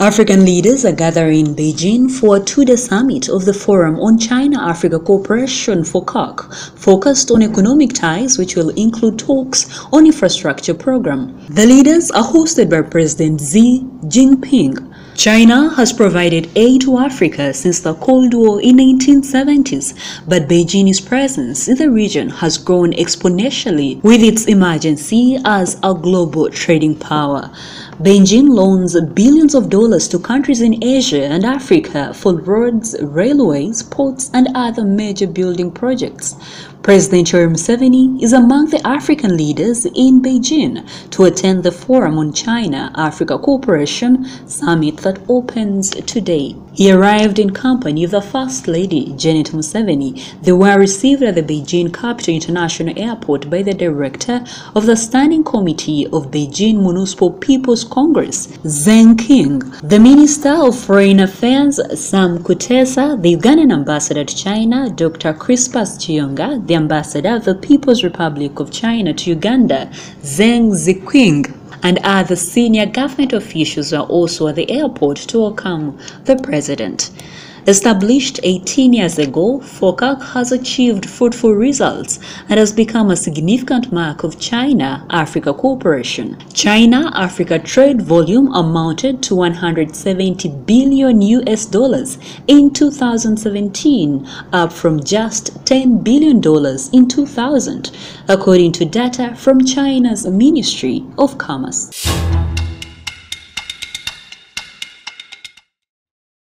African leaders are gathering in Beijing for a two-day summit of the Forum on China-Africa Cooperation for FOCAC, focused on economic ties which will include talks on infrastructure program. The leaders are hosted by President Xi Jinping. China has provided aid to Africa since the Cold War in 1970s, but Beijing's presence in the region has grown exponentially with its emergency as a global trading power. Beijing loans billions of dollars to countries in Asia and Africa for roads, railways, ports, and other major building projects. President Yoweri Museveni is among the African leaders in Beijing to attend the Forum on China-Africa Cooperation Summit that opens today. He arrived in company of the First Lady, Janet Museveni. They were received at the Beijing Capital International Airport by the director of the Standing Committee of Beijing Municipal People's Congress, Zheng Qing. The Minister of Foreign Affairs, Sam Kutesa, the Ugandan ambassador to China, Dr. Crispus Kiyonga, the ambassador of the People's Republic of China to Uganda, Zheng Zhuqiang, and other senior government officials were also at the airport to welcome the president. Established 18 years ago, FOCAC has achieved fruitful results and has become a significant mark of China-Africa cooperation. China-Africa trade volume amounted to 170 billion US dollars in 2017, up from just 10 billion dollars in 2000, according to data from China's Ministry of Commerce.